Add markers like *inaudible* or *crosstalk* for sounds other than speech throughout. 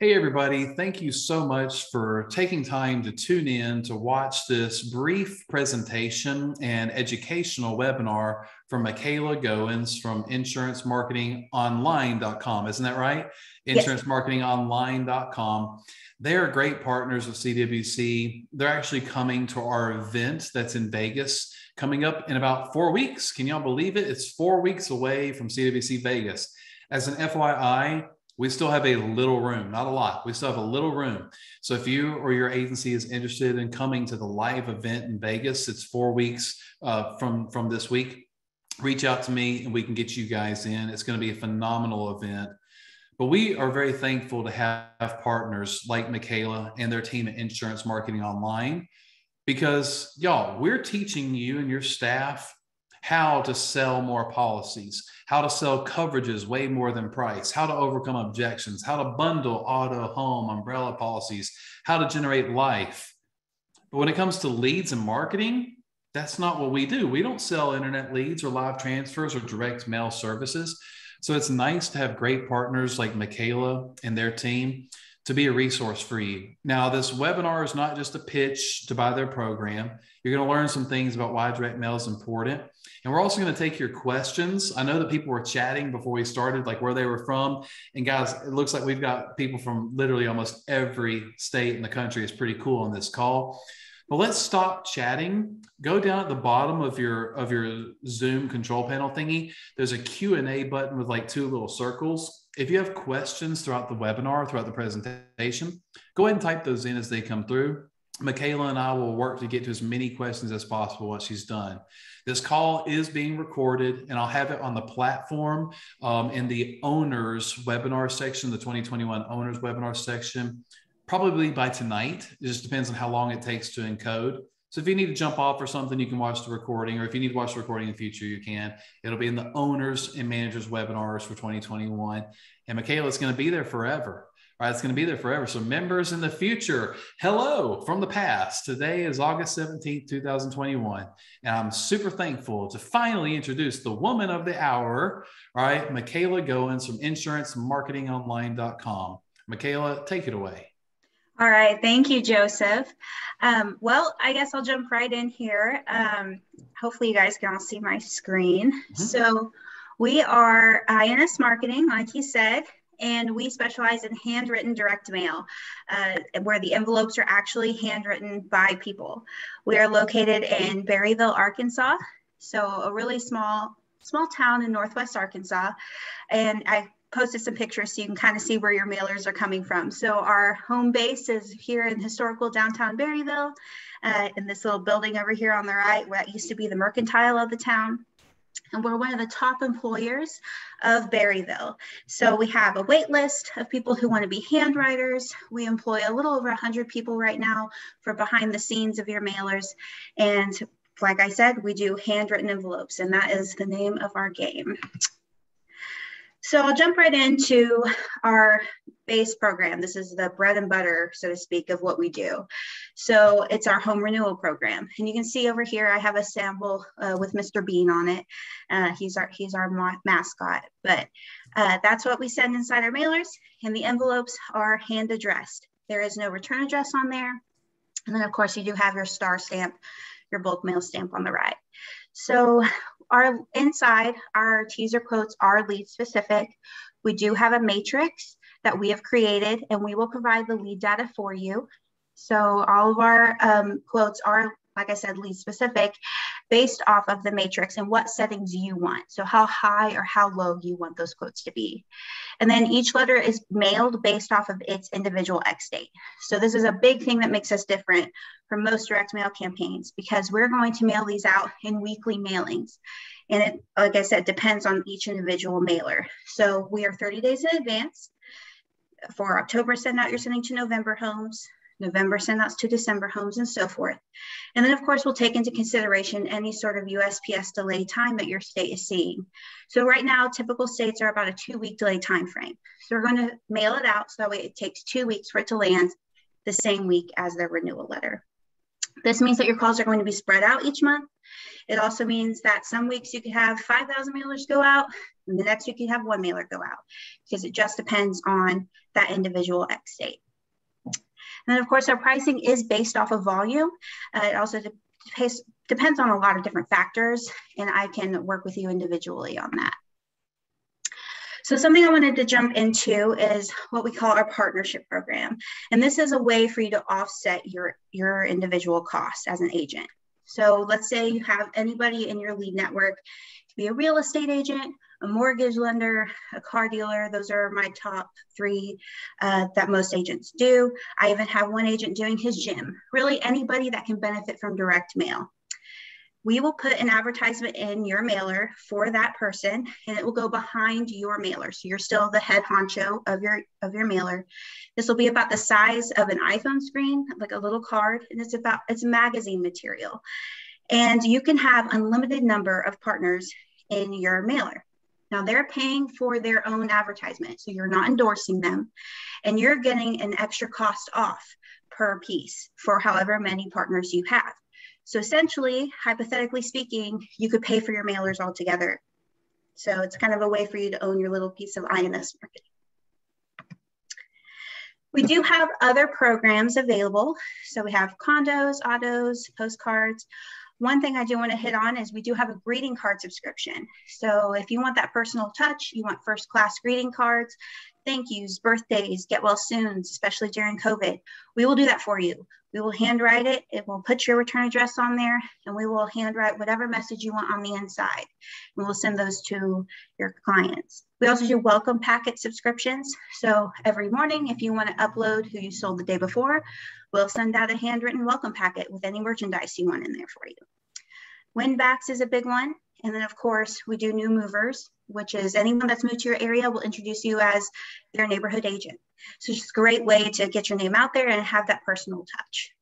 Hey, everybody. Thank you so much for taking time to tune in to watch this brief presentation and educational webinar from Michaela Goins from insurancemarketingonline.com. Isn't that right? Yes. Insurancemarketingonline.com. They are great partners of CWC. They're actually coming to our event that's in Vegas coming up in about four weeks. Can y'all believe it? It's four weeks away from CWC Vegas. As an FYI, we still have a little room, not a lot. We still have a little room. So if you or your agency is interested in coming to the live event in Vegas, it's four weeks uh, from from this week. Reach out to me and we can get you guys in. It's going to be a phenomenal event. But we are very thankful to have partners like Michaela and their team at Insurance Marketing Online because y'all, we're teaching you and your staff how to sell more policies, how to sell coverages way more than price, how to overcome objections, how to bundle auto, home, umbrella policies, how to generate life. But when it comes to leads and marketing, that's not what we do. We don't sell internet leads or live transfers or direct mail services. So it's nice to have great partners like Michaela and their team to be a resource for you. Now, this webinar is not just a pitch to buy their program. You're going to learn some things about why direct mail is important. And we're also going to take your questions. I know that people were chatting before we started, like where they were from. And guys, it looks like we've got people from literally almost every state in the country. It's pretty cool on this call. But let's stop chatting. Go down at the bottom of your of your Zoom control panel thingy. There's a Q&A button with like two little circles if you have questions throughout the webinar, throughout the presentation, go ahead and type those in as they come through. Michaela and I will work to get to as many questions as possible once she's done. This call is being recorded, and I'll have it on the platform um, in the owners webinar section, the 2021 owners webinar section, probably by tonight. It just depends on how long it takes to encode. So if you need to jump off or something, you can watch the recording, or if you need to watch the recording in the future, you can. It'll be in the owners and managers webinars for 2021. And Michaela, it's going to be there forever. Right, it's going to be there forever. So members in the future, hello from the past. Today is August 17th, 2021. And I'm super thankful to finally introduce the woman of the hour, all right, Michaela Goins from insurancemarketingonline.com. Michaela, take it away. All right, thank you, Joseph. Um, well, I guess I'll jump right in here. Um, hopefully, you guys can all see my screen. Mm-hmm. So, we are INS Marketing, like you said, and we specialize in handwritten direct mail, uh, where the envelopes are actually handwritten by people. We are located in Berryville, Arkansas, so a really small small town in Northwest Arkansas, and I posted some pictures so you can kind of see where your mailers are coming from. So our home base is here in historical downtown Berryville, uh, in this little building over here on the right, that used to be the mercantile of the town. And we're one of the top employers of Berryville. So we have a wait list of people who want to be handwriters. We employ a little over 100 people right now for behind the scenes of your mailers. And like I said, we do handwritten envelopes, and that is the name of our game. So I'll jump right into our base program. This is the bread and butter, so to speak, of what we do. So it's our home renewal program. And you can see over here, I have a sample uh, with Mr. Bean on it. Uh, he's our, he's our mascot, but uh, that's what we send inside our mailers. And the envelopes are hand addressed. There is no return address on there. And then of course you do have your star stamp, your bulk mail stamp on the right. So our inside our teaser quotes are lead specific. We do have a matrix that we have created and we will provide the lead data for you. So all of our um, quotes are, like I said, lead specific based off of the matrix and what settings you want. So how high or how low you want those quotes to be. And then each letter is mailed based off of its individual X date. So this is a big thing that makes us different from most direct mail campaigns because we're going to mail these out in weekly mailings. And it, like I said, depends on each individual mailer. So we are 30 days in advance. For October send out, you're sending to November homes. November send outs to December homes and so forth. And then of course, we'll take into consideration any sort of USPS delay time that your state is seeing. So right now, typical states are about a two week delay time frame. So we're going to mail it out so that way it takes two weeks for it to land the same week as their renewal letter. This means that your calls are going to be spread out each month. It also means that some weeks you could have 5,000 mailers go out, and the next week you have one mailer go out because it just depends on that individual X date. And then, of course, our pricing is based off of volume. Uh, it also de- depends on a lot of different factors, and I can work with you individually on that. So something I wanted to jump into is what we call our partnership program. And this is a way for you to offset your, your individual costs as an agent. So let's say you have anybody in your lead network, be a real estate agent, a mortgage lender, a car dealer. Those are my top three uh, that most agents do. I even have one agent doing his gym. Really, anybody that can benefit from direct mail we will put an advertisement in your mailer for that person and it will go behind your mailer. So you're still the head honcho of your of your mailer. This will be about the size of an iphone screen like a little card and it's about it's magazine material. And you can have unlimited number of partners in your mailer. Now they're paying for their own advertisement so you're not endorsing them and you're getting an extra cost off per piece for however many partners you have so essentially, hypothetically speaking, you could pay for your mailers altogether. So it's kind of a way for you to own your little piece of INS marketing. We do have other programs available. So we have condos, autos, postcards. One thing I do want to hit on is we do have a greeting card subscription. So if you want that personal touch, you want first class greeting cards, thank yous, birthdays, get well soon, especially during COVID, we will do that for you. We will handwrite it. It will put your return address on there and we will handwrite whatever message you want on the inside. And we'll send those to your clients. We also do welcome packet subscriptions. So every morning, if you want to upload who you sold the day before, we'll send out a handwritten welcome packet with any merchandise you want in there for you. Winbacks is a big one. And then of course we do new movers, which is anyone that's moved to your area will introduce you as their neighborhood agent. So it's just a great way to get your name out there and have that personal touch.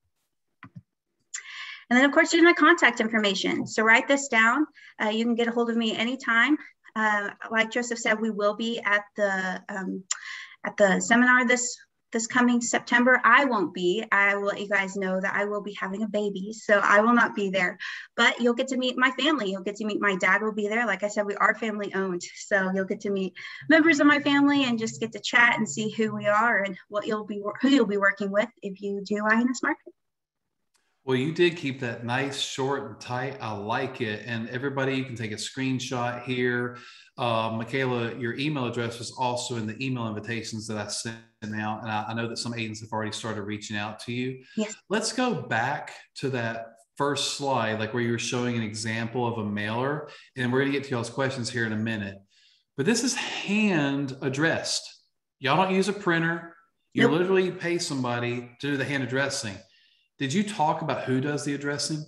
And then of course, there's my contact information. So write this down. Uh, you can get a hold of me anytime. Uh, like Joseph said, we will be at the um, at the seminar this this coming September, I won't be. I will let you guys know that I will be having a baby, so I will not be there. But you'll get to meet my family. You'll get to meet my dad will be there. Like I said, we are family owned, so you'll get to meet members of my family and just get to chat and see who we are and what you'll be who you'll be working with if you do INS marketing. Well, you did keep that nice, short, and tight. I like it. And everybody, you can take a screenshot here. Uh, Michaela, your email address was also in the email invitations that I sent out. And I, I know that some agents have already started reaching out to you. Yes. Let's go back to that first slide, like where you were showing an example of a mailer. And we're going to get to y'all's questions here in a minute. But this is hand addressed. Y'all don't use a printer. You nope. literally pay somebody to do the hand addressing. Did you talk about who does the addressing?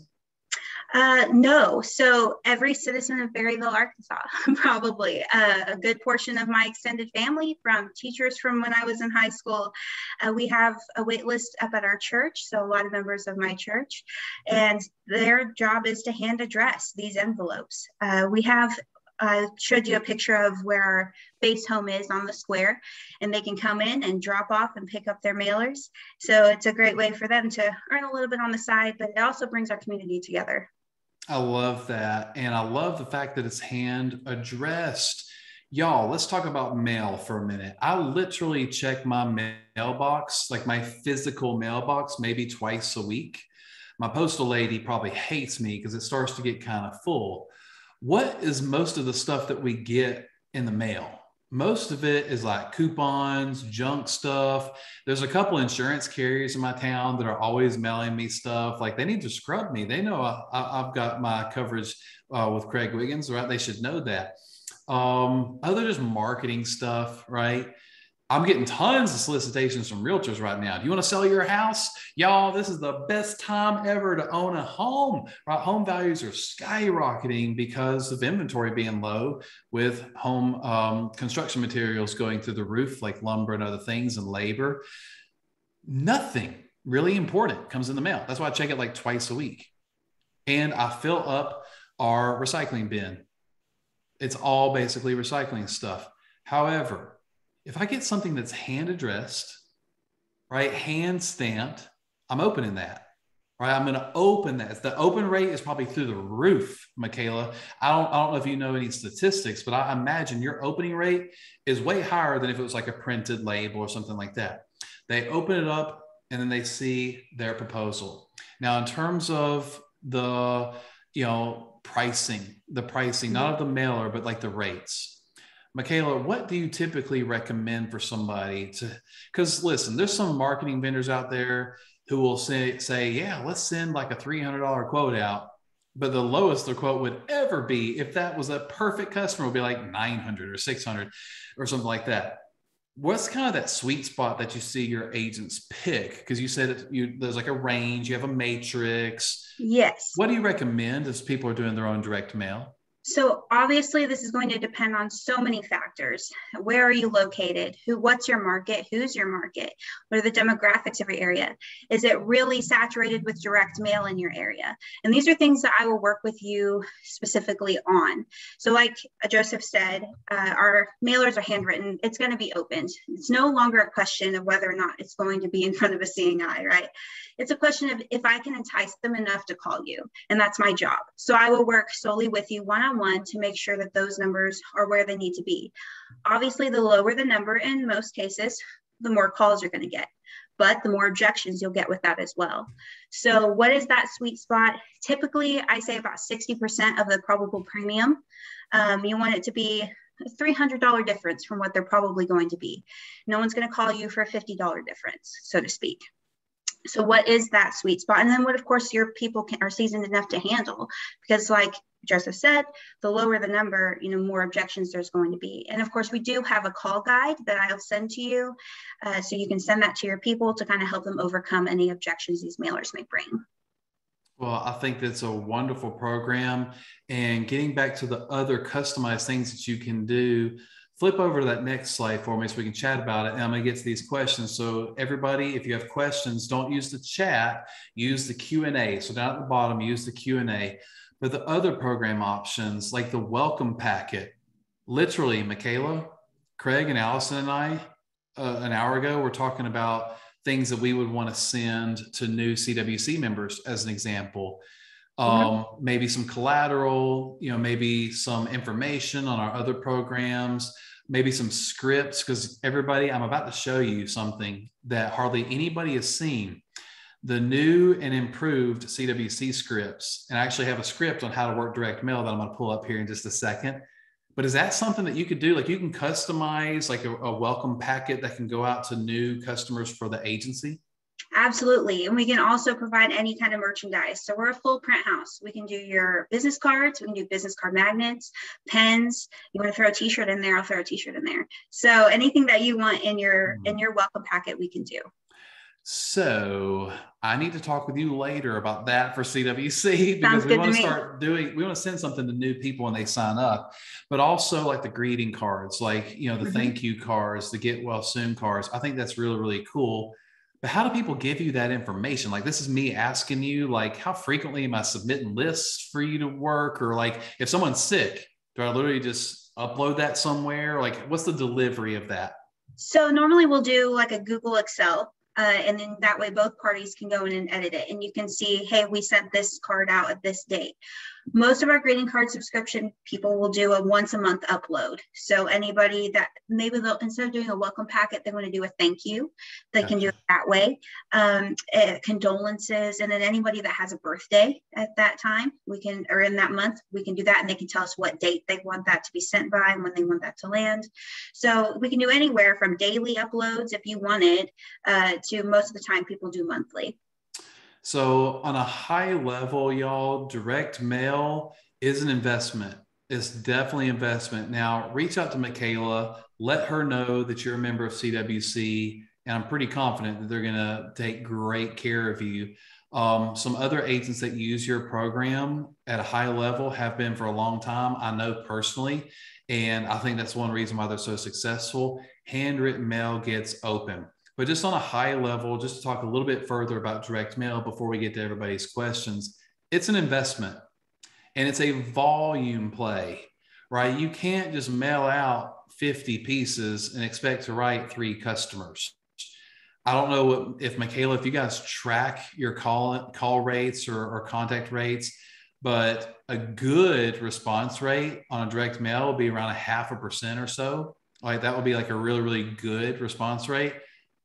Uh, no. So every citizen of Berryville, Arkansas, *laughs* probably uh, a good portion of my extended family, from teachers from when I was in high school. Uh, we have a wait list up at our church, so a lot of members of my church, and their job is to hand address these envelopes. Uh, we have I showed you a picture of where our base home is on the square, and they can come in and drop off and pick up their mailers. So it's a great way for them to earn a little bit on the side, but it also brings our community together. I love that. And I love the fact that it's hand addressed. Y'all, let's talk about mail for a minute. I literally check my mailbox, like my physical mailbox, maybe twice a week. My postal lady probably hates me because it starts to get kind of full what is most of the stuff that we get in the mail? Most of it is like coupons, junk stuff. There's a couple insurance carriers in my town that are always mailing me stuff. Like they need to scrub me. They know I, have got my coverage uh, with Craig Wiggins, right? They should know that. Um, other just marketing stuff, right? I'm getting tons of solicitations from realtors right now. Do you want to sell your house? Y'all, this is the best time ever to own a home. Right? Home values are skyrocketing because of inventory being low with home um, construction materials going through the roof, like lumber and other things, and labor. Nothing really important comes in the mail. That's why I check it like twice a week. And I fill up our recycling bin. It's all basically recycling stuff. However, if I get something that's hand addressed, right, hand stamped, I'm opening that. right? I'm going to open that. The open rate is probably through the roof, Michaela. I don't, I don't know if you know any statistics, but I imagine your opening rate is way higher than if it was like a printed label or something like that. They open it up and then they see their proposal. Now, in terms of the, you know, pricing, the pricing, not of the mailer, but like the rates. Michaela, what do you typically recommend for somebody to? Because listen, there's some marketing vendors out there who will say, say, yeah, let's send like a $300 quote out. But the lowest the quote would ever be, if that was a perfect customer, would be like 900 or 600 or something like that. What's kind of that sweet spot that you see your agents pick? Because you said it, you, there's like a range, you have a matrix. Yes. What do you recommend as people are doing their own direct mail? So obviously this is going to depend on so many factors. Where are you located? Who what's your market? Who's your market? What are the demographics of your area? Is it really saturated with direct mail in your area? And these are things that I will work with you specifically on. So like Joseph said, uh, our mailers are handwritten. It's going to be opened. It's no longer a question of whether or not it's going to be in front of a seeing eye, right? It's a question of if I can entice them enough to call you, and that's my job. So I will work solely with you one on one to make sure that those numbers are where they need to be. Obviously, the lower the number in most cases, the more calls you're going to get, but the more objections you'll get with that as well. So, what is that sweet spot? Typically, I say about 60% of the probable premium. Um, you want it to be a $300 difference from what they're probably going to be. No one's going to call you for a $50 difference, so to speak. So what is that sweet spot? And then what, of course, your people can, are seasoned enough to handle because like Joseph said, the lower the number, you know, more objections there's going to be. And of course, we do have a call guide that I'll send to you. Uh, so you can send that to your people to kind of help them overcome any objections these mailers may bring. Well, I think that's a wonderful program. And getting back to the other customized things that you can do, flip over to that next slide for me so we can chat about it. And I'm going to get to these questions. So everybody, if you have questions, don't use the chat, use the Q&A. So down at the bottom, use the Q&A. But the other program options, like the welcome packet, literally, Michaela, Craig and Allison and I, uh, an hour ago, were talking about things that we would want to send to new CWC members as an example. Um, maybe some collateral, you know, maybe some information on our other programs, maybe some scripts because everybody i'm about to show you something that hardly anybody has seen. The new and improved cwc scripts and i actually have a script on how to work direct mail that i'm going to pull up here in just a second. But is that something that you could do? Like you can customize like a, a welcome packet that can go out to new customers for the agency Absolutely. And we can also provide any kind of merchandise. So we're a full print house. We can do your business cards, we can do business card magnets, pens. You want to throw a t-shirt in there, I'll throw a t-shirt in there. So anything that you want in your in mm-hmm. your welcome packet, we can do. So I need to talk with you later about that for CWC *laughs* because we want to, to start doing, we want to send something to new people when they sign up, but also like the greeting cards, like, you know, the mm-hmm. thank you cards, the get well soon cards. I think that's really, really cool but how do people give you that information? Like this is me asking you like how frequently am i submitting lists for you to work? Or like if someone's sick do i literally just upload that somewhere? Like what's the delivery of that? So normally we'll do like a google excel uh, and then that way both parties can go in and edit it. And you can see hey we sent this card out at this date most of our greeting card subscription people will do a once a month upload. So anybody that maybe they'll instead of doing a welcome packet, they want to do a thank you. They can do it that way. Um, uh, condolences, and then anybody that has a birthday at that time, we can or in that month, we can do that, and they can tell us what date they want that to be sent by and when they want that to land. So we can do anywhere from daily uploads if you wanted uh, to most of the time people do monthly. So, on a high level, y'all, direct mail is an investment. It's definitely investment. Now, reach out to Michaela, let her know that you're a member of CWC, and I'm pretty confident that they're going to take great care of you. Um, some other agents that use your program at a high level have been for a long time. I know personally, and I think that's one reason why they're so successful. Handwritten mail gets open. But just on a high level, just to talk a little bit further about direct mail before we get to everybody's questions, it's an investment and it's a volume play, right? You can't just mail out 50 pieces and expect to write three customers. I don't know what, if Michaela, if you guys track your call call rates or, or contact rates, but a good response rate on a direct mail will be around a half a percent or so. Like that would be like a really, really good response rate.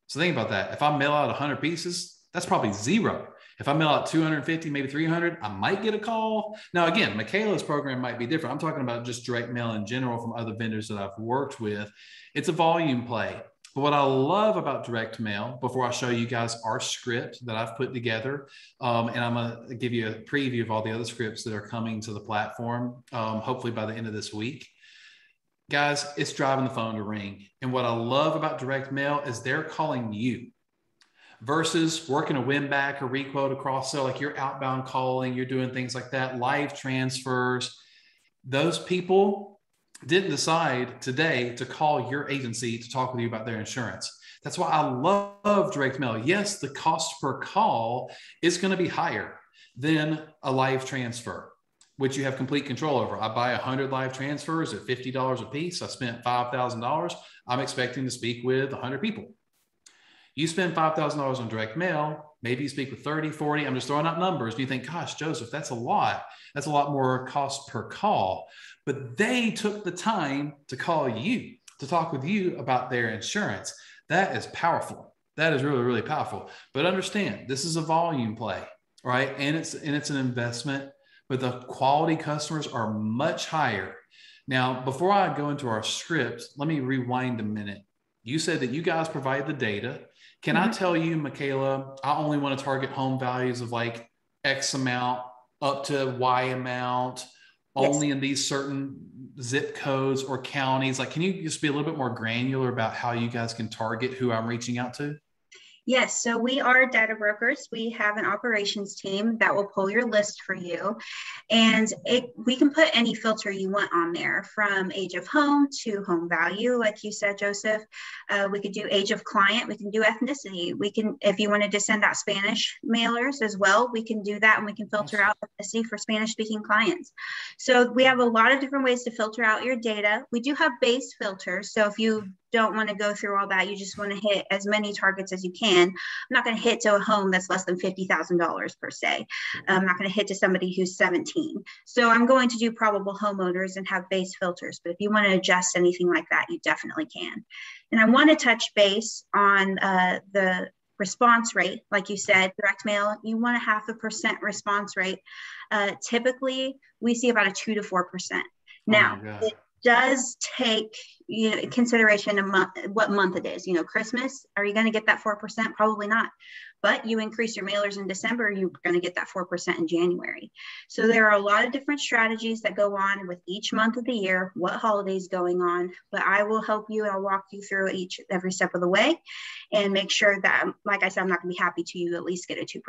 So think about that. If I mail out 100 pieces, that's probably zero. If I mail out 250, maybe 300, I might get a call. Now, again, Michaela's program might be different. I'm talking about just direct mail in general from other vendors that I've worked with. It's a volume play. But what I love about direct mail, before I show you guys our script that I've put together, um, and I'm going to give you a preview of all the other scripts that are coming to the platform, um, hopefully by the end of this week. Guys, it's driving the phone to ring. And what I love about direct mail is they're calling you versus working a win back or requote across sell, like you're outbound calling, you're doing things like that, live transfers. Those people didn't decide today to call your agency to talk with you about their insurance. That's why I love direct mail. Yes, the cost per call is going to be higher than a live transfer, which you have complete control over. I buy 100 live transfers at $50 a piece. I spent $5,000. I'm expecting to speak with 100 people. You spend $5,000 on direct mail, maybe you speak with 30, 40. I'm just throwing out numbers. And you think, gosh, Joseph, that's a lot. That's a lot more cost per call. But they took the time to call you to talk with you about their insurance. That is powerful. That is really, really powerful. But understand, this is a volume play, right? And it's and it's an investment, but the quality customers are much higher. Now, before I go into our script, let me rewind a minute. You said that you guys provide the data. Can mm-hmm. I tell you, Michaela, I only want to target home values of like X amount up to Y amount, yes. only in these certain zip codes or counties? Like, can you just be a little bit more granular about how you guys can target who I'm reaching out to? Yes, so we are data brokers. We have an operations team that will pull your list for you. And it, we can put any filter you want on there from age of home to home value, like you said, Joseph. Uh, we could do age of client, we can do ethnicity. We can, if you wanted to send out Spanish mailers as well, we can do that and we can filter out ethnicity for Spanish speaking clients. So we have a lot of different ways to filter out your data. We do have base filters. So if you don't want to go through all that. You just want to hit as many targets as you can. I'm not going to hit to a home that's less than $50,000 per se. I'm not going to hit to somebody who's 17. So I'm going to do probable homeowners and have base filters. But if you want to adjust anything like that, you definitely can. And I want to touch base on uh, the response rate, like you said, direct mail, you want a half a percent response rate. Uh, typically, we see about a two to four percent. Now, oh it does take you know consideration a month what month it is you know christmas are you going to get that 4% probably not. But you increase your mailers in december you're going to get that 4% in january. So there are a lot of different strategies that go on with each month of the year what holidays going on but i will help you i'll walk you through each every step of the way and make sure that like i said i'm not going to be happy to you at least get a 2%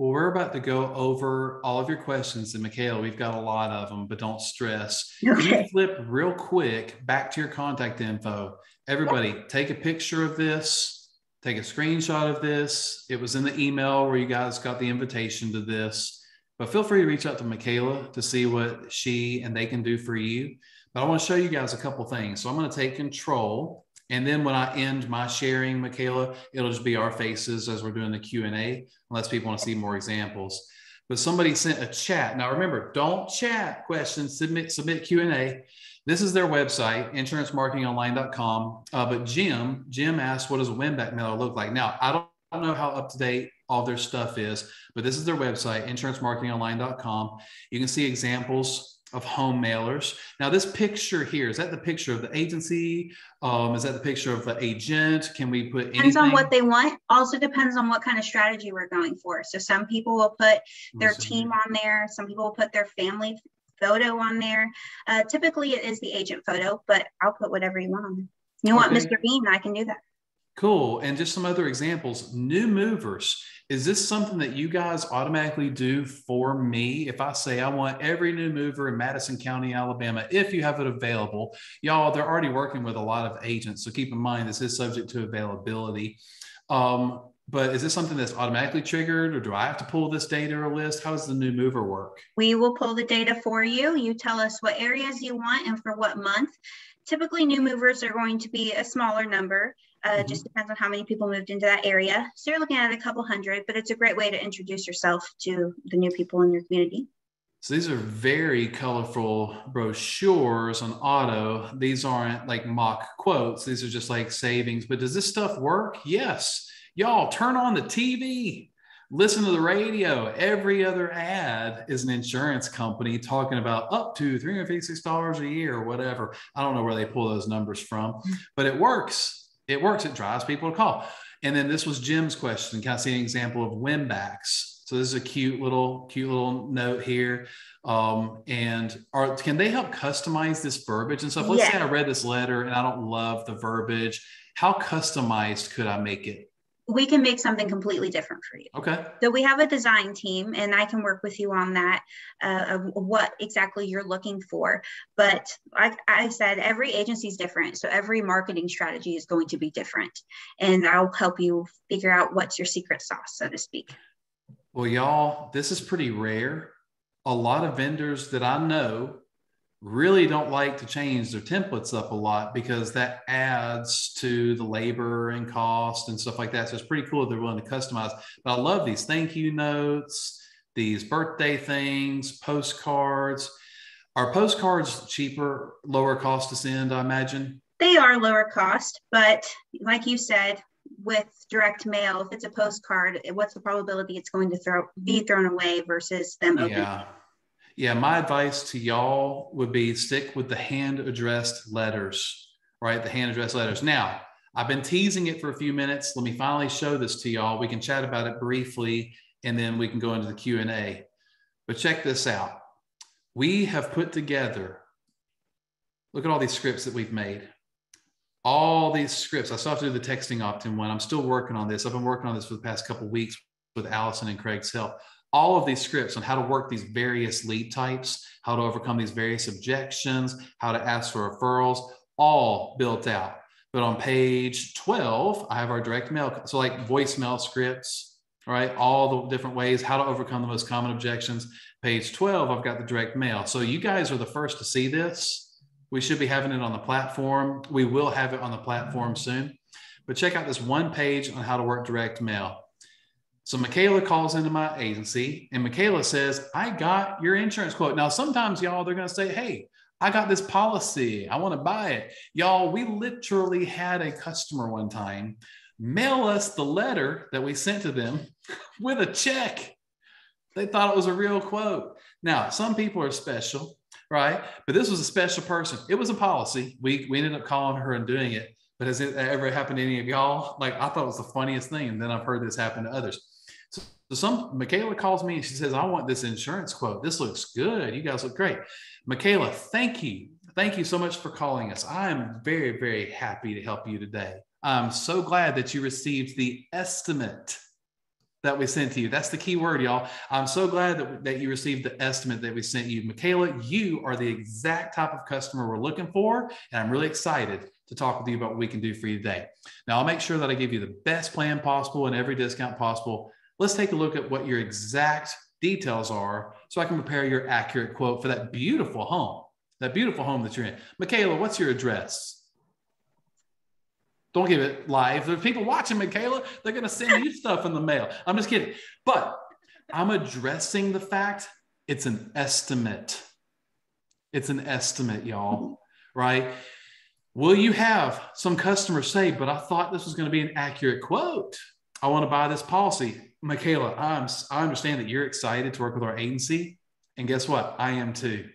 well, we're about to go over all of your questions. And Michaela, we've got a lot of them, but don't stress. Okay. Can you flip real quick back to your contact info? Everybody, take a picture of this, take a screenshot of this. It was in the email where you guys got the invitation to this. But feel free to reach out to Michaela to see what she and they can do for you. But I want to show you guys a couple things. So I'm going to take control and then when I end my sharing, Michaela, it'll just be our faces as we're doing the Q&A, unless people want to see more examples. But somebody sent a chat. Now remember, don't chat questions, submit, submit Q&A. This is their website, insurancemarketingonline.com. Uh, but Jim, Jim asked, what does a win-back mailer look like? Now, I don't, I don't know how up to date all their stuff is, but this is their website, insurancemarketingonline.com. You can see examples of home mailers. Now, this picture here is that the picture of the agency? Um, is that the picture of the agent? Can we put depends on what they want? Also depends on what kind of strategy we're going for. So some people will put their team on there. Some people will put their family photo on there. Uh, typically, it is the agent photo, but I'll put whatever you want. You okay. want Mr. Bean? I can do that. Cool. And just some other examples. New movers. Is this something that you guys automatically do for me? If I say I want every new mover in Madison County, Alabama, if you have it available, y'all, they're already working with a lot of agents. So keep in mind, this is subject to availability. Um, but is this something that's automatically triggered or do I have to pull this data or list? How does the new mover work? We will pull the data for you. You tell us what areas you want and for what month. Typically, new movers are going to be a smaller number. Uh, mm-hmm. Just depends on how many people moved into that area. So you're looking at a couple hundred, but it's a great way to introduce yourself to the new people in your community. So these are very colorful brochures on auto. These aren't like mock quotes. These are just like savings. But does this stuff work? Yes. Y'all turn on the TV, listen to the radio. Every other ad is an insurance company talking about up to $356 a year or whatever. I don't know where they pull those numbers from, mm. but it works. It works. It drives people to call. And then this was Jim's question. Can I see an example of win backs? So this is a cute little, cute little note here. Um, and are, can they help customize this verbiage and stuff? Let's yeah. say I read this letter and I don't love the verbiage. How customized could I make it? We can make something completely different for you. Okay. So we have a design team, and I can work with you on that uh, of what exactly you're looking for. But like I said, every agency is different, so every marketing strategy is going to be different, and I'll help you figure out what's your secret sauce, so to speak. Well, y'all, this is pretty rare. A lot of vendors that I know really don't like to change their templates up a lot because that adds to the labor and cost and stuff like that. So it's pretty cool they're willing to customize. But I love these thank you notes, these birthday things, postcards. Are postcards cheaper, lower cost to send, I imagine? They are lower cost, but like you said, with direct mail, if it's a postcard, what's the probability it's going to throw be thrown away versus them opening? Yeah yeah, my advice to y'all would be stick with the hand addressed letters, right? The hand addressed letters. Now, I've been teasing it for a few minutes. Let me finally show this to y'all. We can chat about it briefly and then we can go into the Q&A. But check this out. We have put together Look at all these scripts that we've made. All these scripts. I still have to do the texting opt-in one. I'm still working on this. I've been working on this for the past couple weeks with Allison and Craig's help all of these scripts on how to work these various lead types, how to overcome these various objections, how to ask for referrals, all built out. But on page 12, I have our direct mail. So, like voicemail scripts, right? All the different ways, how to overcome the most common objections. Page 12, I've got the direct mail. So, you guys are the first to see this. We should be having it on the platform. We will have it on the platform soon. But check out this one page on how to work direct mail. So Michaela calls into my agency and Michaela says, I got your insurance quote. Now, sometimes y'all, they're going to say, Hey, I got this policy. I want to buy it. Y'all, we literally had a customer one time mail us the letter that we sent to them *laughs* with a check. They thought it was a real quote. Now, some people are special, right? But this was a special person. It was a policy. We, we ended up calling her and doing it. But has it ever happened to any of y'all? Like, I thought it was the funniest thing. And then I've heard this happen to others. So, so some Michaela calls me and she says, I want this insurance quote. This looks good. You guys look great. Michaela, thank you. Thank you so much for calling us. I am very, very happy to help you today. I'm so glad that you received the estimate that we sent to you. That's the key word, y'all. I'm so glad that, that you received the estimate that we sent you. Michaela, you are the exact type of customer we're looking for. And I'm really excited to talk with you about what we can do for you today. Now, I'll make sure that I give you the best plan possible and every discount possible let's take a look at what your exact details are so I can prepare your accurate quote for that beautiful home, that beautiful home that you're in. Michaela, what's your address? Don't give it live. There's people watching, Michaela. They're going to send you *laughs* stuff in the mail. I'm just kidding. But I'm addressing the fact it's an estimate. It's an estimate, y'all, right? Will you have some customers say, but I thought this was going to be an accurate quote? I want to buy this policy. Michaela, I'm, I understand that you're excited to work with our agency. And guess what? I am too.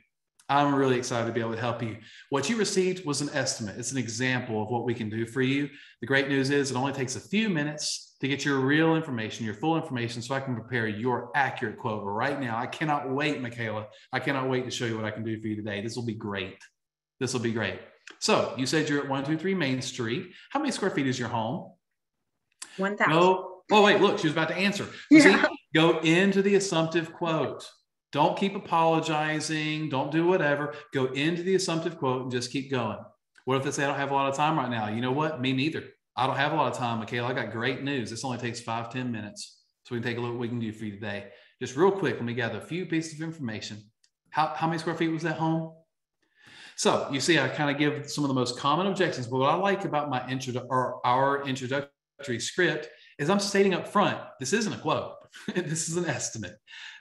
I'm really excited to be able to help you. What you received was an estimate, it's an example of what we can do for you. The great news is it only takes a few minutes to get your real information, your full information, so I can prepare your accurate quote. Right now, I cannot wait, Michaela. I cannot wait to show you what I can do for you today. This will be great. This will be great. So you said you're at 123 Main Street. How many square feet is your home? 1,000. No, Oh, wait, look, she was about to answer. So yeah. see, go into the assumptive quote. Don't keep apologizing. Don't do whatever. Go into the assumptive quote and just keep going. What if they say, I don't have a lot of time right now? You know what? Me neither. I don't have a lot of time, Michaela. I got great news. This only takes five ten minutes. So we can take a look what we can do for you today. Just real quick, let me gather a few pieces of information. How, how many square feet was that home? So you see, I kind of give some of the most common objections. But what I like about my intro or our introductory script is I'm stating up front, this isn't a quote. *laughs* this is an estimate.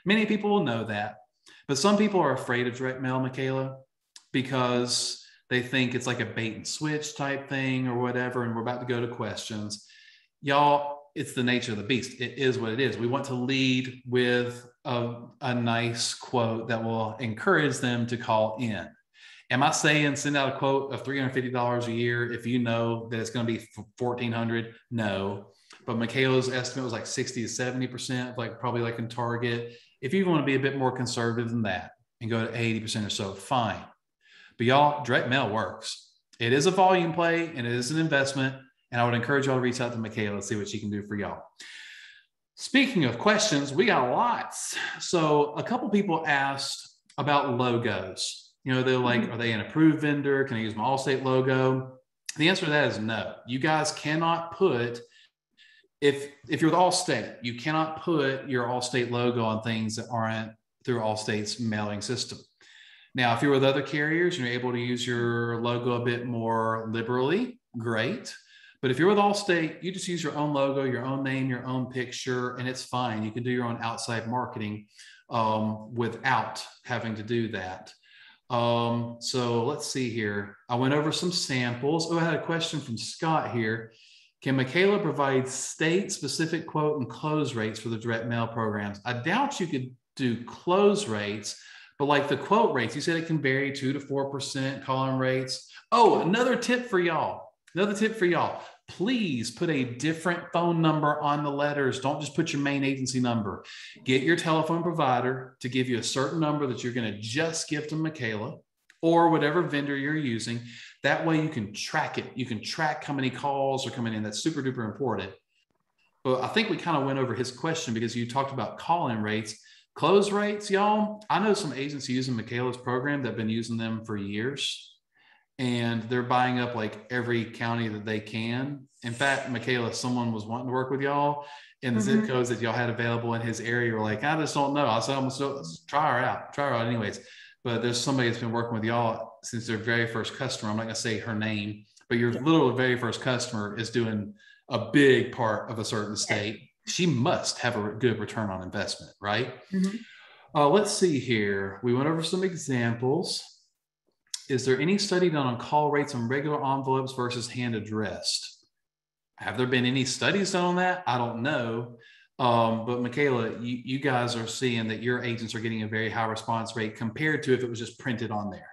Many people will know that, but some people are afraid of direct mail, Michaela, because they think it's like a bait and switch type thing or whatever. And we're about to go to questions. Y'all, it's the nature of the beast. It is what it is. We want to lead with a, a nice quote that will encourage them to call in. Am I saying send out a quote of $350 a year if you know that it's going to be 1400? No. But Michaela's estimate was like 60 to 70%, like probably like in Target. If you want to be a bit more conservative than that and go to 80% or so, fine. But y'all, direct mail works. It is a volume play and it is an investment. And I would encourage y'all to reach out to Michaela and see what she can do for y'all. Speaking of questions, we got lots. So a couple people asked about logos. You know, they're like, mm-hmm. are they an approved vendor? Can I use my Allstate logo? The answer to that is no. You guys cannot put if if you're with Allstate, you cannot put your Allstate logo on things that aren't through Allstate's mailing system. Now, if you're with other carriers and you're able to use your logo a bit more liberally, great. But if you're with Allstate, you just use your own logo, your own name, your own picture, and it's fine. You can do your own outside marketing um, without having to do that. Um, so let's see here. I went over some samples. Oh, I had a question from Scott here. Can Michaela provide state specific quote and close rates for the direct mail programs? I doubt you could do close rates, but like the quote rates, you said it can vary two to 4% call-in rates. Oh, another tip for y'all. Another tip for y'all. Please put a different phone number on the letters. Don't just put your main agency number. Get your telephone provider to give you a certain number that you're going to just give to Michaela or whatever vendor you're using. That way you can track it. You can track how many calls are coming in. That's super duper important. But I think we kind of went over his question because you talked about call-in rates. Close rates, y'all. I know some agents using Michaela's program that have been using them for years and they're buying up like every county that they can. In fact, Michaela, someone was wanting to work with y'all and the mm-hmm. zip codes that y'all had available in his area were like, I just don't know. I said, I'm gonna try her out, try her out anyways. But there's somebody that's been working with y'all since their very first customer. I'm not gonna say her name, but your little very first customer is doing a big part of a certain state. She must have a good return on investment, right? Mm-hmm. Uh, let's see here. We went over some examples. Is there any study done on call rates on regular envelopes versus hand addressed? Have there been any studies done on that? I don't know. Um, but Michaela, you, you guys are seeing that your agents are getting a very high response rate compared to if it was just printed on there.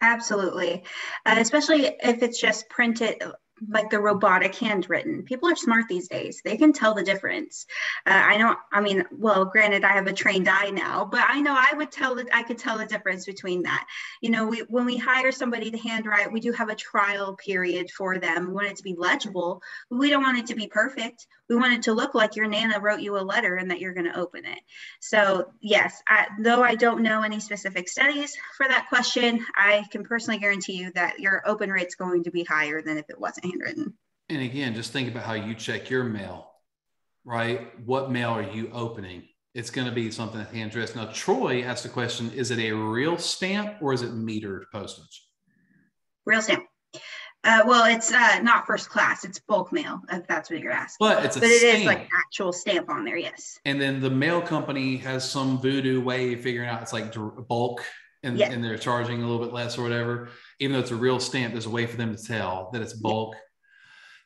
Absolutely. Uh, especially if it's just printed like the robotic handwritten. People are smart these days. They can tell the difference. Uh, I know, I mean, well, granted, I have a trained eye now, but I know I would tell that I could tell the difference between that. You know, we, when we hire somebody to handwrite, we do have a trial period for them. We want it to be legible. We don't want it to be perfect. We want it to look like your Nana wrote you a letter and that you're going to open it. So, yes, I, though I don't know any specific studies for that question, I can personally guarantee you that your open rate's going to be higher than if it wasn't handwritten. And again, just think about how you check your mail, right? What mail are you opening? It's going to be something that's hand addressed. Now, Troy asked the question Is it a real stamp or is it metered postage? Real stamp. Uh, well, it's uh, not first class; it's bulk mail. If that's what you're asking. But it's a but it stamp. is like actual stamp on there. Yes. And then the mail company has some voodoo way of figuring out it's like bulk, and, yes. and they're charging a little bit less or whatever. Even though it's a real stamp, there's a way for them to tell that it's bulk.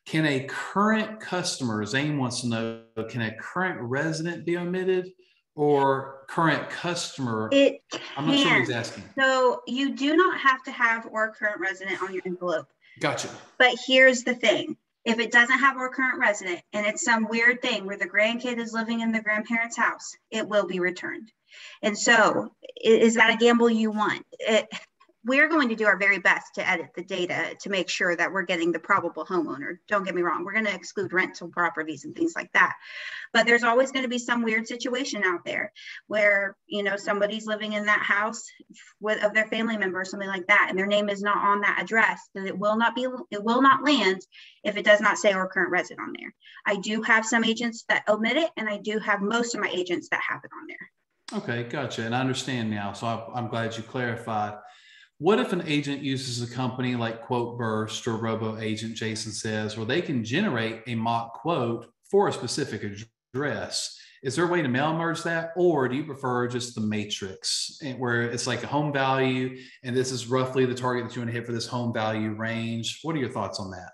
Can a current customer, Zane wants to know, can a current resident be omitted? or current customer? It can. I'm not sure he's asking. So you do not have to have or current resident on your envelope. Gotcha. But here's the thing if it doesn't have our current resident and it's some weird thing where the grandkid is living in the grandparent's house, it will be returned. And so, is that a gamble you want? It, we're going to do our very best to edit the data to make sure that we're getting the probable homeowner. Don't get me wrong, we're going to exclude rental properties and things like that. But there's always going to be some weird situation out there where, you know, somebody's living in that house with of their family member or something like that and their name is not on that address, then it will not be it will not land if it does not say our current resident on there. I do have some agents that omit it and I do have most of my agents that have it on there. Okay, gotcha. And I understand now. So I'm glad you clarified what if an agent uses a company like Quote Burst or Robo Agent, Jason says, where they can generate a mock quote for a specific address? Is there a way to mail merge that, or do you prefer just the matrix eh, where it's like a home value and this is roughly the target that you want to hit for this home value range? What are your thoughts on that?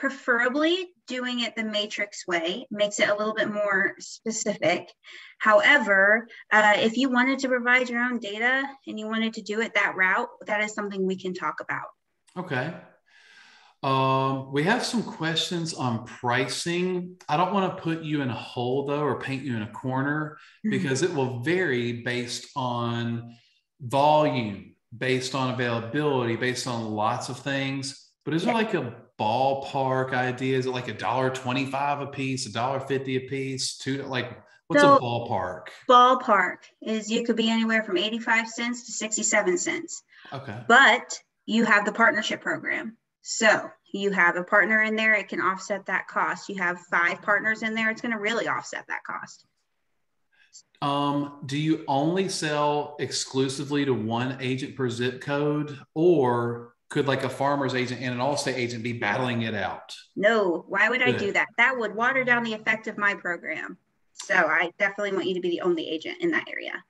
preferably doing it the matrix way makes it a little bit more specific however uh, if you wanted to provide your own data and you wanted to do it that route that is something we can talk about okay um, we have some questions on pricing. I don't want to put you in a hole though, or paint you in a corner *laughs* because it will vary based on volume, based on availability, based on lots of things. But is there like a ballpark idea? Is it like a dollar twenty-five a piece, a dollar fifty a piece, two like what's so, a ballpark? Ballpark is you could be anywhere from 85 cents to 67 cents. Okay. But you have the partnership program. So you have a partner in there, it can offset that cost. You have five partners in there, it's going to really offset that cost. Um, do you only sell exclusively to one agent per zip code, or could like a farmer's agent and an Allstate agent be battling it out? No, why would I do that? That would water down the effect of my program. So I definitely want you to be the only agent in that area.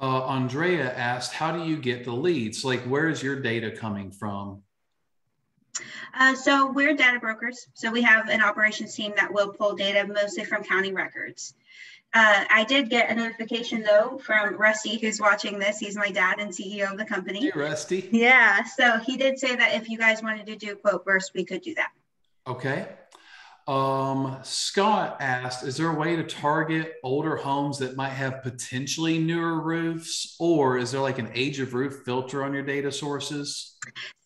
Uh, Andrea asked, how do you get the leads? Like, where is your data coming from? Uh, so we're data brokers. So we have an operations team that will pull data mostly from county records. Uh, I did get a notification though from Rusty, who's watching this. He's my dad and CEO of the company. Hey, Rusty. Yeah. So he did say that if you guys wanted to do quote burst, we could do that. Okay. Um, Scott asked, is there a way to target older homes that might have potentially newer roofs, or is there like an age of roof filter on your data sources?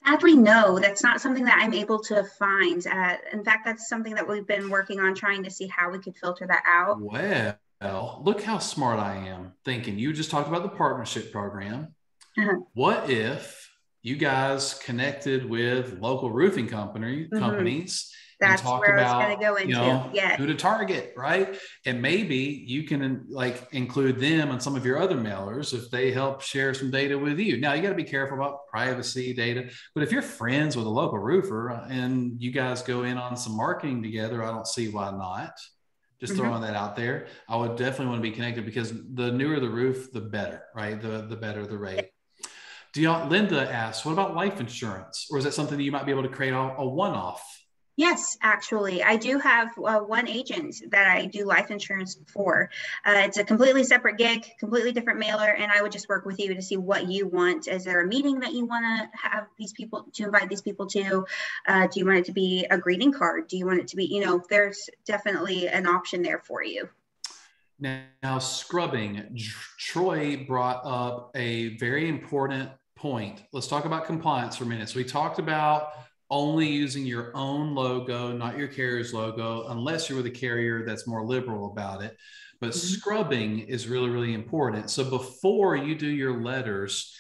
Sadly, no, that's not something that I'm able to find. Uh, in fact, that's something that we've been working on trying to see how we could filter that out. Well, well, look how smart I am thinking. You just talked about the partnership program. Uh-huh. What if you guys connected with local roofing company mm-hmm. companies That's and talked about go you know yeah. who to target, right? And maybe you can like include them on some of your other mailers if they help share some data with you. Now you got to be careful about privacy data, but if you're friends with a local roofer and you guys go in on some marketing together, I don't see why not. Just mm-hmm. throwing that out there. I would definitely want to be connected because the newer the roof, the better, right? The the better the rate. Do y'all, Linda asks, what about life insurance? Or is that something that you might be able to create a, a one-off? Yes, actually, I do have uh, one agent that I do life insurance for. Uh, it's a completely separate gig, completely different mailer, and I would just work with you to see what you want. Is there a meeting that you want to have these people to invite these people to? Uh, do you want it to be a greeting card? Do you want it to be, you know, there's definitely an option there for you. Now, now scrubbing, Troy brought up a very important point. Let's talk about compliance for a minute. So we talked about only using your own logo, not your carrier's logo, unless you're with a carrier that's more liberal about it. But mm-hmm. scrubbing is really, really important. So before you do your letters,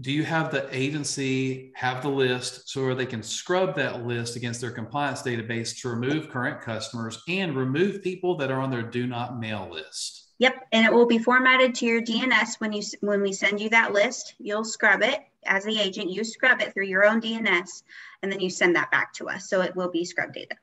do you have the agency have the list so they can scrub that list against their compliance database to remove current customers and remove people that are on their do not mail list? Yep, and it will be formatted to your DNS when you when we send you that list. You'll scrub it as the agent. You scrub it through your own DNS, and then you send that back to us. So it will be scrub data.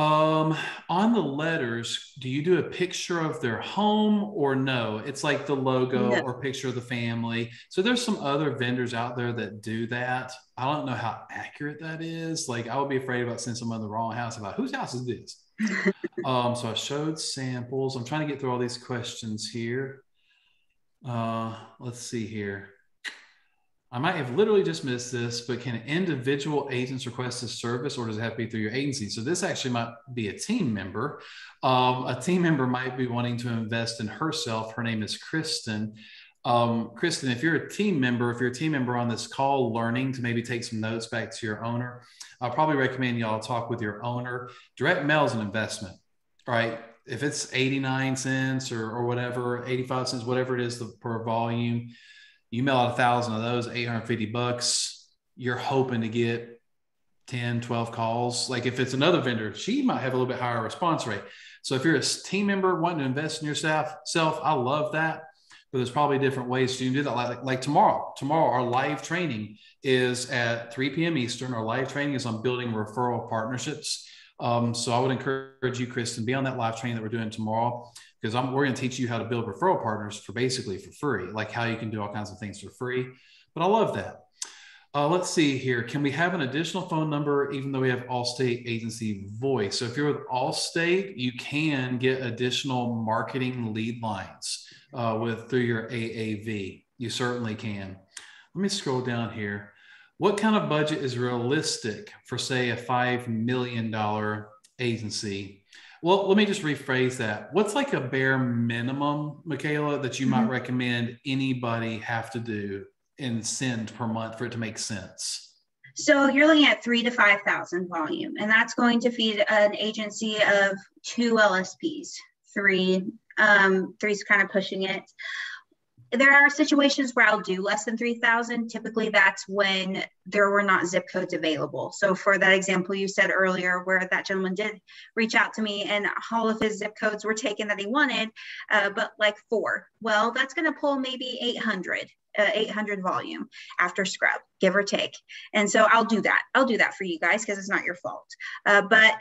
Um, on the letters, do you do a picture of their home or no? It's like the logo no. or picture of the family. So there's some other vendors out there that do that. I don't know how accurate that is. Like I would be afraid about sending someone the wrong house about whose house is this? *laughs* um, so I showed samples. I'm trying to get through all these questions here. Uh, let's see here. I might have literally just missed this, but can individual agents request this service or does it have to be through your agency? So this actually might be a team member. Um, a team member might be wanting to invest in herself. Her name is Kristen. Um, Kristen, if you're a team member, if you're a team member on this call learning to maybe take some notes back to your owner, I'll probably recommend y'all talk with your owner. Direct mail is an investment, right? If it's 89 cents or, or whatever, 85 cents, whatever it is the, per volume, you mail out a thousand of those 850 bucks you're hoping to get 10 12 calls like if it's another vendor she might have a little bit higher response rate so if you're a team member wanting to invest in yourself self i love that but there's probably different ways to do that. Like, like tomorrow, tomorrow, our live training is at 3 p.m. Eastern. Our live training is on building referral partnerships. Um, so I would encourage you, Kristen, be on that live training that we're doing tomorrow because we're going to teach you how to build referral partners for basically for free, like how you can do all kinds of things for free. But I love that. Uh, let's see here. Can we have an additional phone number even though we have Allstate agency voice? So if you're with Allstate, you can get additional marketing lead lines uh, with through your AAV. You certainly can. Let me scroll down here. What kind of budget is realistic for, say, a $5 million agency? Well, let me just rephrase that. What's like a bare minimum, Michaela, that you mm-hmm. might recommend anybody have to do and send per month for it to make sense? So you're looking at three to 5,000 volume, and that's going to feed an agency of two LSPs, three, um, three's kind of pushing it there are situations where I'll do less than 3,000. Typically, that's when there were not zip codes available. So, for that example you said earlier, where that gentleman did reach out to me and all of his zip codes were taken that he wanted, uh, but like four, well, that's going to pull maybe 800. Uh, 800 volume after scrub, give or take. And so I'll do that. I'll do that for you guys because it's not your fault. Uh, but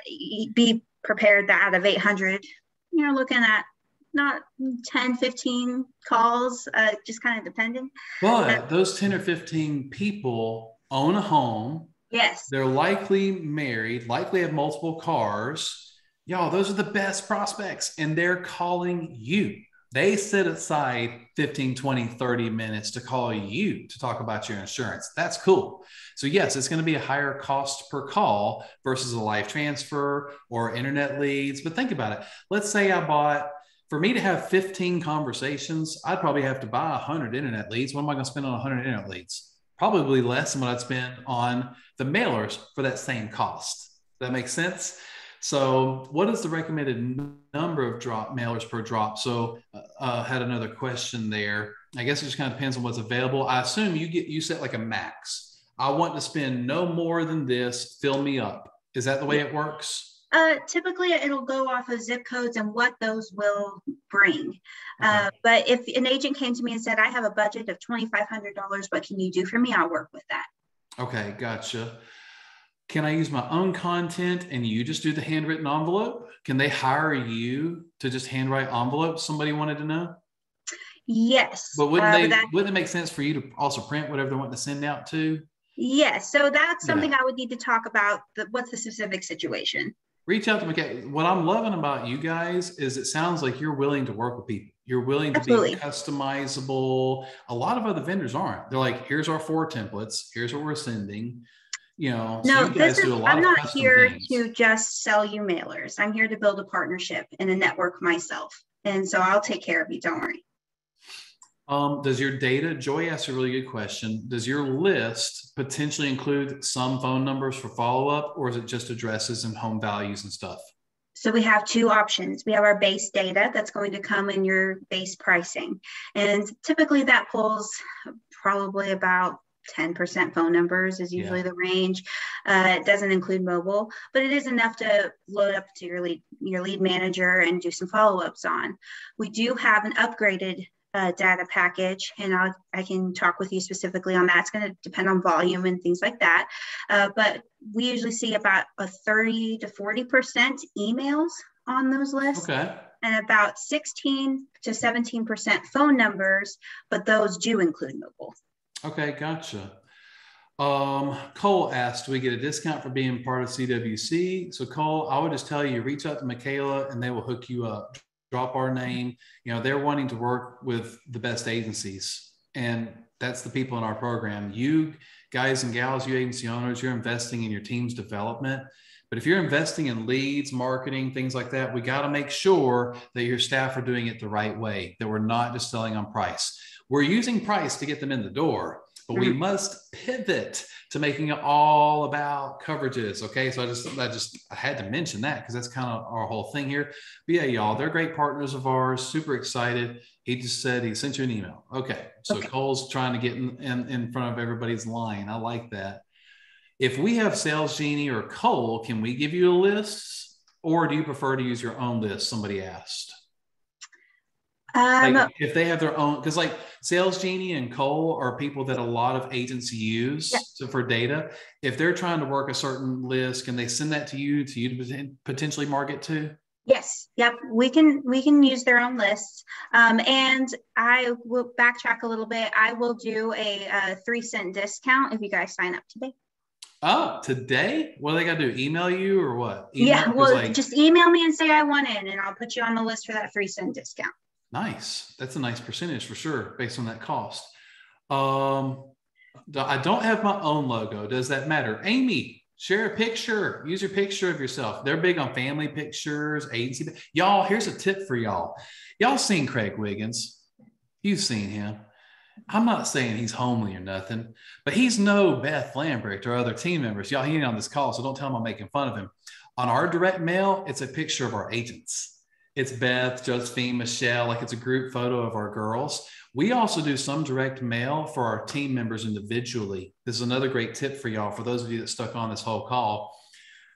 be prepared that out of 800, you're looking at not 10, 15 calls, uh, just kind of depending. But those 10 or 15 people own a home. Yes. They're likely married, likely have multiple cars. Y'all, those are the best prospects, and they're calling you. They set aside 15, 20, 30 minutes to call you to talk about your insurance. That's cool. So, yes, it's going to be a higher cost per call versus a live transfer or internet leads. But think about it. Let's say I bought for me to have 15 conversations, I'd probably have to buy 100 internet leads. What am I going to spend on 100 internet leads? Probably less than what I'd spend on the mailers for that same cost. That makes sense. So, what is the recommended number of drop mailers per drop? So, uh, uh, had another question there. I guess it just kind of depends on what's available. I assume you get you set like a max. I want to spend no more than this. Fill me up. Is that the way it works? Uh, typically, it'll go off of zip codes and what those will bring. Uh, but if an agent came to me and said, I have a budget of $2,500, what can you do for me? I'll work with that. Okay, gotcha. Can I use my own content and you just do the handwritten envelope? Can they hire you to just handwrite envelopes? Somebody wanted to know. Yes. But wouldn't uh, they that, wouldn't it make sense for you to also print whatever they want to send out to? Yes. So that's something yeah. I would need to talk about. The, what's the specific situation? Reach out to McKay. What I'm loving about you guys is it sounds like you're willing to work with people. You're willing to Absolutely. be customizable. A lot of other vendors aren't. They're like, here's our four templates. Here's what we're sending. You know, no, so this is, I'm not here things. to just sell you mailers. I'm here to build a partnership and a network myself. And so I'll take care of you. Don't worry. Um, does your data, Joy asked a really good question. Does your list potentially include some phone numbers for follow up, or is it just addresses and home values and stuff? So we have two options. We have our base data that's going to come in your base pricing. And typically that pulls probably about 10% phone numbers is usually yeah. the range. Uh, it doesn't include mobile, but it is enough to load up to your lead, your lead manager and do some follow-ups on. We do have an upgraded uh, data package, and I'll, I can talk with you specifically on that. It's going to depend on volume and things like that. Uh, but we usually see about a 30 to 40% emails on those lists. Okay. And about 16 to 17% phone numbers, but those do include mobile. Okay, gotcha. Um, Cole asked, do we get a discount for being part of CWC? So Cole, I would just tell you, reach out to Michaela and they will hook you up drop our name. You know, they're wanting to work with the best agencies. And that's the people in our program. You guys and gals, you agency owners, you're investing in your team's development. But if you're investing in leads, marketing, things like that, we got to make sure that your staff are doing it the right way, that we're not just selling on price. We're using price to get them in the door, but we mm-hmm. must pivot to making it all about coverages. Okay. So I just, I just, I had to mention that because that's kind of our whole thing here. But yeah, y'all, they're great partners of ours. Super excited. He just said he sent you an email. Okay. So okay. Cole's trying to get in, in, in front of everybody's line. I like that. If we have Sales Genie or Cole, can we give you a list or do you prefer to use your own list? Somebody asked. Um, like if they have their own, because like Sales Genie and Cole are people that a lot of agents use Yeah. to, for data. If they're trying to work a certain list, can they send that to you to you to potentially market to? Yes, yep. We can we can use their own lists, um, and I will backtrack a little bit. I will do a, uh three cent discount if you guys sign up today. Oh, today? What do they got to do? Email you or what? Email, yeah, well, like, just email me and say I want in, and I'll put you on the list for that three cent discount. Nice. That's a nice percentage for sure, based on that cost. Um, I don't have my own logo. Does that matter? Amy, share a picture. Use your picture of yourself. They're big on family pictures, agency. Y'all, here's a tip for y'all. Y'all seen Craig Wiggins? You've seen him. I'm not saying he's homely or nothing, but he's no Beth Lambert or other team members. Y'all, he ain't on this call, so don't tell him I'm making fun of him. On our direct mail, it's a picture of our agents it's Beth, Josephine, Michelle, like it's a group photo of our girls. We also do some direct mail for our team members individually. This is another great tip for y'all, for those of you that stuck on this whole call.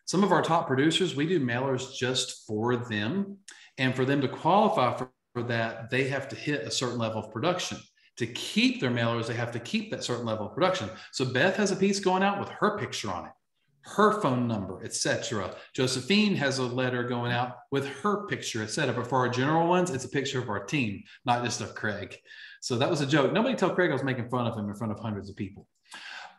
Some of our top producers, we do mailers just for them. And for them to qualify for, that, they have to hit a certain level of production. To keep their mailers, they have to keep that certain level of production. So Beth has a piece going out with her picture on it her phone number, etc. Josephine has a letter going out with her picture, etc. But for our general ones, it's a picture of our team, not just of Craig. So that was a joke. Nobody tell Craig I was making fun of him in front of hundreds of people.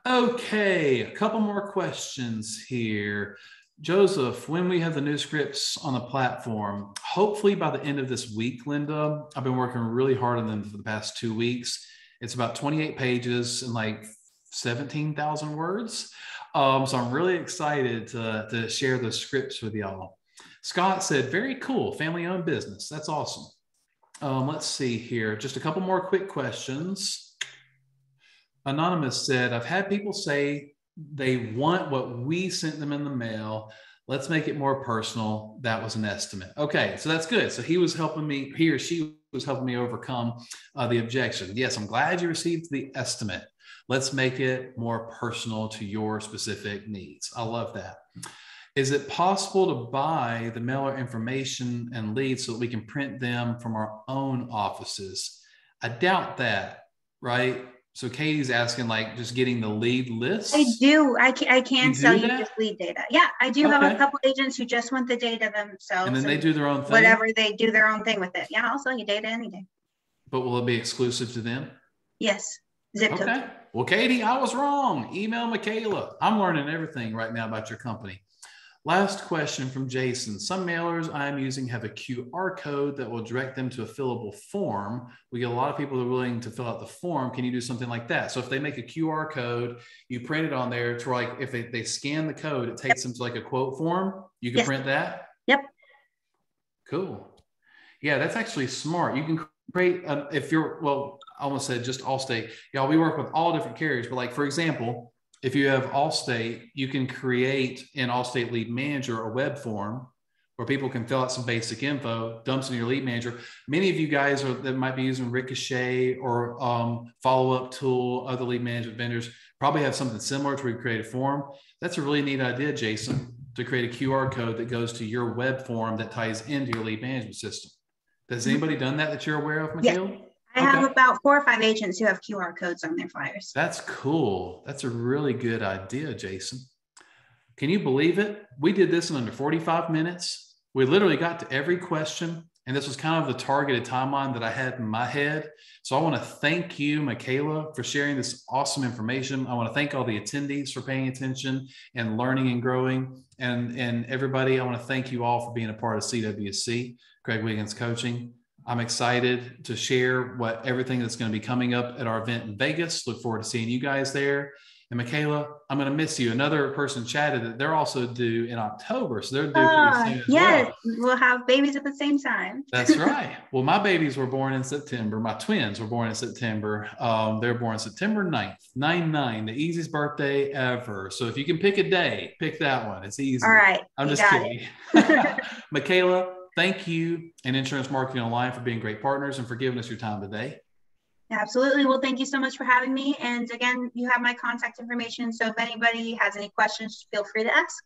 Okay, a couple more questions here. Joseph, when we have the new scripts on the platform, hopefully by the end of this week, Linda, I've been working really hard on them for the past two weeks. It's about 28 pages and like 17,000 words. Um, so I'm really excited to, to share those scripts with y'all. Scott said, very cool, family owned business. That's awesome. Um, let's see here. Just a couple more quick questions. Anonymous said, I've had people say they want what we sent them in the mail. Let's make it more personal. That was an estimate. Okay, so that's good. So he was helping me, he or she was helping me overcome uh, the objection. Yes, I'm glad you received the estimate. Let's make it more personal to your specific needs. I love that. Is it possible to buy the mailer information and leads so that we can print them from our own offices? I doubt that, right? So Katie's asking, like, just getting the lead list. I do. I can, I can You sell you just lead data. Yeah, I do have a couple agents who just want the data themselves. and then they do their own thing. whatever they do their own thing with it. Yeah, I'll sell you data any day. But will it be exclusive to them? Yes, zip. Okay. Well, Katie, I was wrong. Email Michaela. I'm learning everything right now about your company. Last question from Jason. Some mailers I am using have a QR code that will direct them to a fillable form. We get a lot of people that are willing to fill out the form. Can you do something like that? So if they make a QR code, you print it on there to like if they, they scan the code, it takes them to like a quote form. You can Yes. print that. Yep. Cool. Yeah, that's actually smart. You can create a, if you're well, I almost said just Allstate. Y'all, we work with all different carriers, but like for example, if you have Allstate, you can create in Allstate Lead Manager a web form where people can fill out some basic info, dumps in your lead manager. Many of you guys are that might be using Ricochet or um, Follow Up Tool, other lead management vendors probably have something similar to where you create a form. That's a really neat idea, Jason, to create a QR code that goes to your web form that ties into your lead management system. Has anybody done that that you're aware of, Yeah. I have about four or five agents who have QR codes on their flyers. That's cool. That's a really good idea, Jason. Can you believe it? We did this in under 45 minutes. We literally got to every question, and this was kind of the targeted timeline that I had in my head. So I want to thank you, Michaela, for sharing this awesome information. I want to thank all the attendees for paying attention and learning and growing. And, and everybody, I want to thank you all for being a part of CWC, Craig Wiggins Coaching. I'm excited to share what everything that's going to be coming up at our event in Vegas. Look forward to seeing you guys there. And Michaela, I'm going to miss you. Another person chatted that they're also due in October, so they're due pretty Ah, soon yes, well. we'll have babies at the same time. That's *laughs* right. Well, my babies were born in September. My twins were born in September. Um, they're born September 9th, 9 9, the easiest birthday ever. So if you can pick a day, pick that one. It's easy. All right. I'm just kidding. *laughs* *laughs* Michaela, thank you and Insurance Marketing Online for being great partners and for giving us your time today. Absolutely. Well, thank you so much for having me. And again, you have my contact information. So if anybody has any questions, feel free to ask.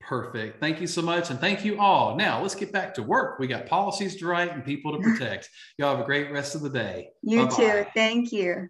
Perfect. Thank you so much. And thank you all. Now let's get back to work. We got policies to write and people to *laughs* protect. Y'all have a great rest of the day. You Bye-bye. too. Thank you.